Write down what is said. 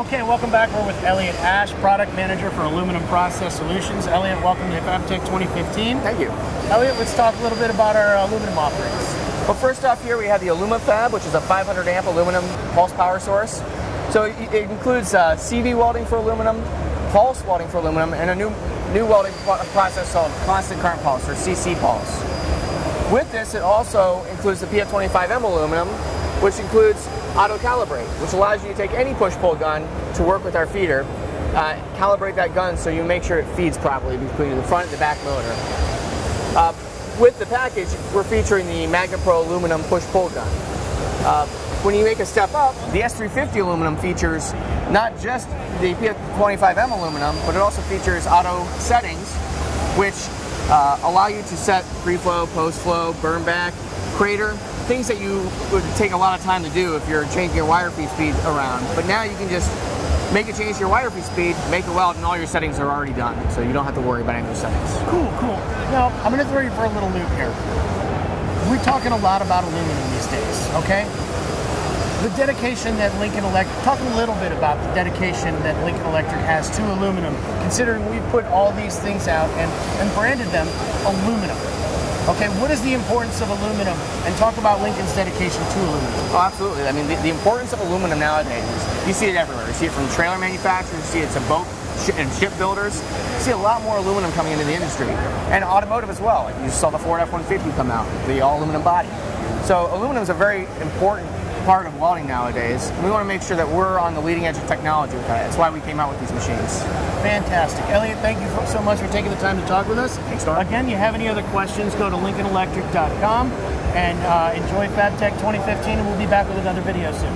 Okay, welcome back. We're with Elliot Ash, Product Manager for Aluminum Process Solutions. Elliot, welcome to FabTech 2015. Thank you. Elliot, let's talk a little bit about our aluminum offerings. Well, first off here we have the AlumaFab, which is a 500 amp aluminum pulse power source. So it includes uh, CV welding for aluminum, pulse welding for aluminum, and a new new welding process called constant current pulse, or CC pulse. With this, it also includes the PF25M aluminum, which includes auto calibrate, which allows you to take any push-pull gun to work with our feeder, uh, calibrate that gun so you make sure it feeds properly between the front and the back motor. Uh, with the package, we're featuring the Magnum PRO aluminum push-pull gun. Uh, when you make a step up, the S350 aluminum features not just the PF25M aluminum, but it also features auto settings, which uh, allow you to set pre-flow, post-flow, burn back, crater, things that you would take a lot of time to do if you're changing your wire feed speed around. But now you can just make a change to your wire feed speed, make a weld, and all your settings are already done. So you don't have to worry about any of those settings. Cool, cool. Now, I'm going to throw you for a little loop here. We're talking a lot about aluminum these days, okay? the dedication that Lincoln Electric, talk a little bit about the dedication that Lincoln Electric has to aluminum, considering we've put all these things out and, and branded them aluminum. Okay, what is the importance of aluminum? And talk about Lincoln's dedication to aluminum. Oh, absolutely. I mean, the, the importance of aluminum nowadays is you see it everywhere. You see it from trailer manufacturers, you see it to boat and ship builders. You see a lot more aluminum coming into the industry. And automotive as well. You saw the Ford F-150 come out, the all aluminum body. So aluminum is a very important part of welding nowadays. We want to make sure that we're on the leading edge of technology with that. That's why we came out with these machines. Fantastic. Elliot, thank you so much for taking the time to talk with us. Thanks, Norm. Again, you have any other questions, go to lincolnelectric.com and uh, enjoy FabTech 2015, and we'll be back with another video soon.